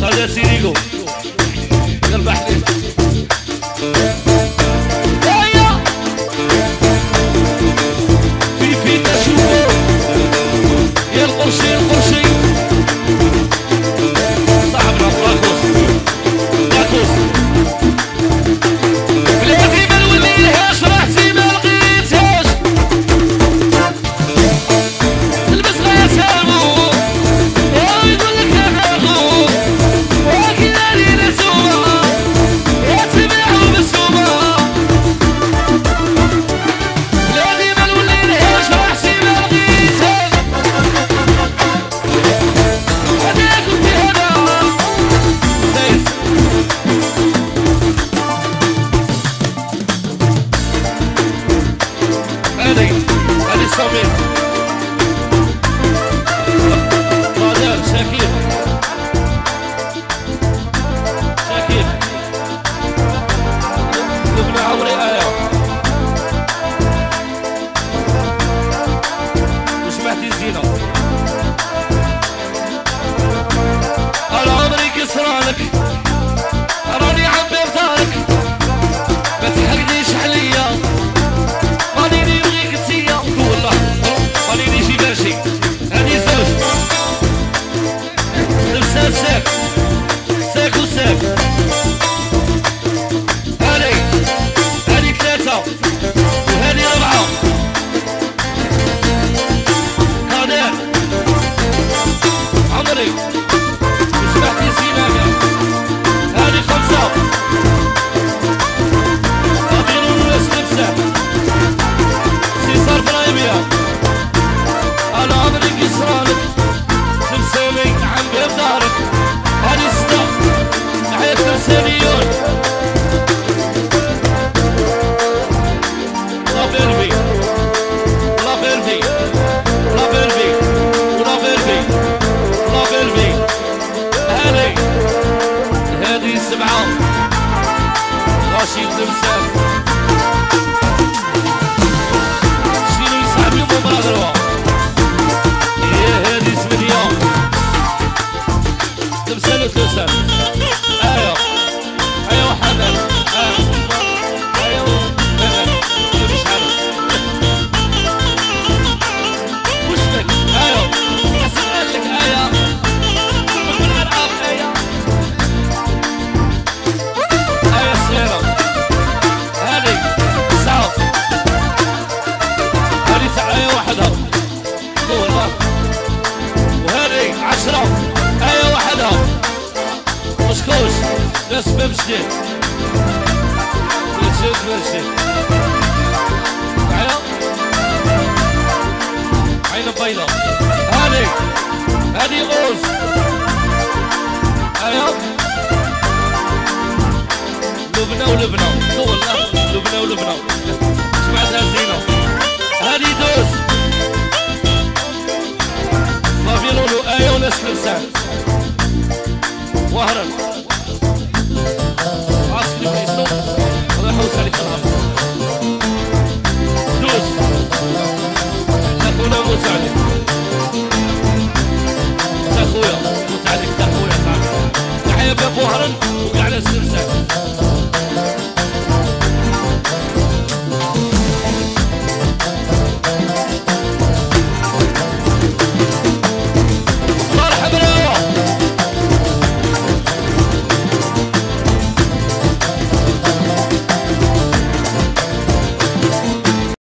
خالد سيريجو. قلب حليم about. فرشيت فرشيت فرشيت عين بيضة هاني هاني غوز أيوه لبنى ولبنى دول لبنى ولبنى Gotta come.